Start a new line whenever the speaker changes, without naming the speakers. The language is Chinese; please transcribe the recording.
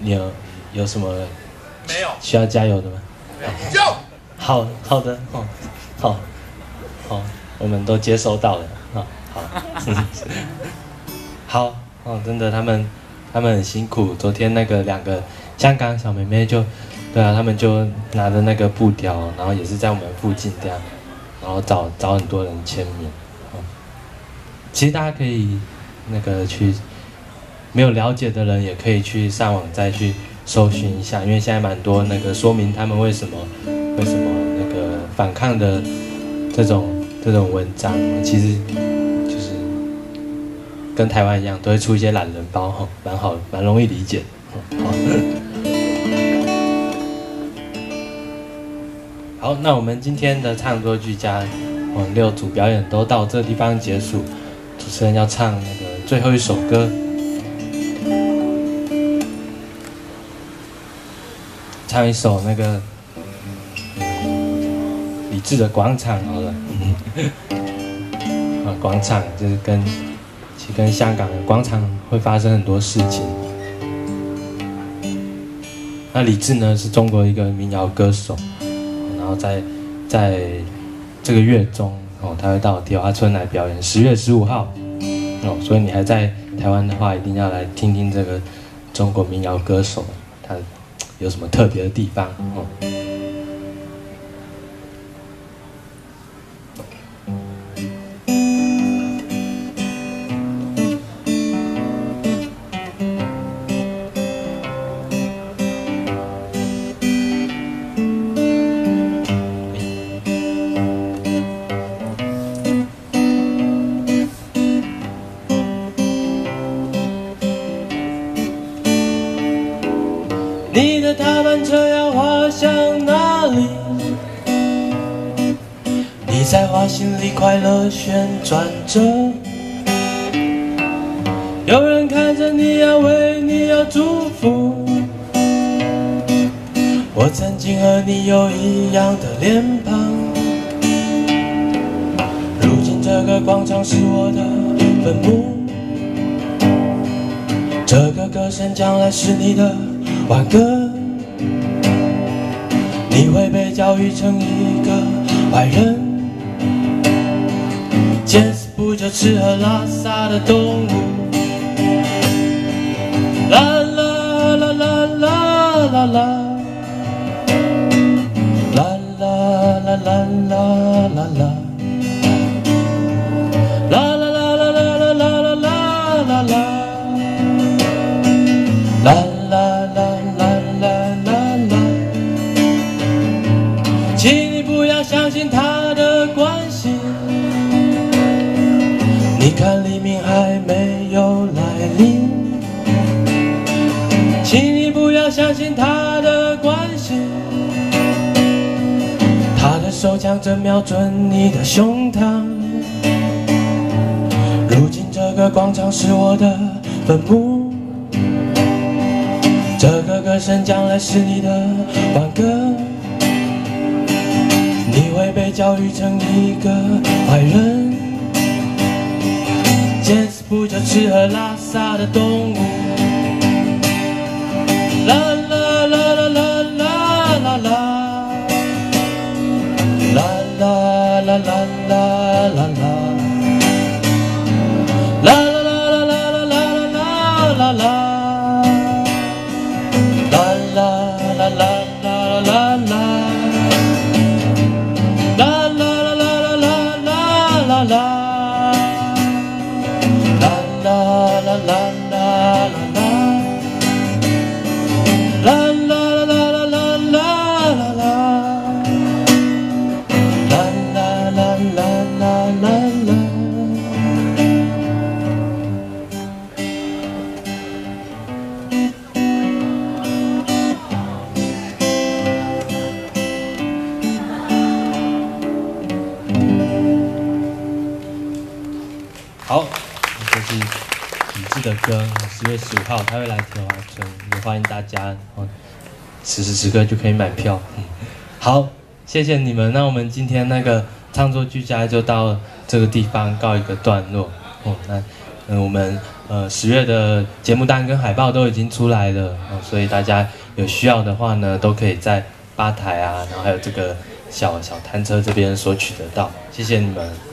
你有有什么
没有，
需要加油的吗？
有
好好的哦，好，好，我们都接收到了啊，好，好哦，真的，他们他们很辛苦。昨天那个两个香港小妹妹就，对啊，他们就拿着那个布条，然后也是在我们附近这样，然后找找很多人签名。哦，其实大家可以那个去，没有了解的人也可以去上网再去搜寻一下，因为现在蛮多那个说明他们为什么为什么那个反抗的这种这种文章，其实就是跟台湾一样，都会出一些懒人包哈，蛮好，蛮容易理解的。好，好，那我们今天的唱作俱佳，哦，六组表演都到这地方结束，主持人要唱那个最后一首歌。唱一首那个李志的广场好了，啊，广场就是跟其实跟香港的广场会发生很多事情。那李志呢是中国一个民谣歌手，然后在在这个月中哦，他会到铁花村来表演，十月十五号哦，所以你还在台湾的话，一定要来听听这个中国民谣歌手他。有什么特别的地方？哦，你的踏板车要滑向哪里？你在花心里快乐旋转着，有人看着你要为你要祝福。我曾经和你有一样的脸庞，如今这个广场是我的坟墓，这个歌声将来是你的。挽歌，你会被教育成一个坏人，见死不救、吃喝拉撒的动物。啦啦啦啦啦啦啦，啦啦。啦啦啦啦啦，看黎明还没有来临。请你不要相信他的关心，他的手枪正瞄准你的胸膛。如今这个广场是我的坟墓，这个歌声将来是你的挽歌。你会被教育成一个坏人，吃喝拉撒的动物。李志的歌，十月十五号他会来铁华村，也欢迎大家哦，此时此刻就可以买票。好，谢谢你们。那我们今天那个唱作俱佳就到这个地方告一个段落。哦，那嗯，我们呃十月的节目单跟海报都已经出来了，哦所以大家有需要的话呢，都可以在吧台啊，然后还有这个小小摊车这边索取得到。谢谢你们。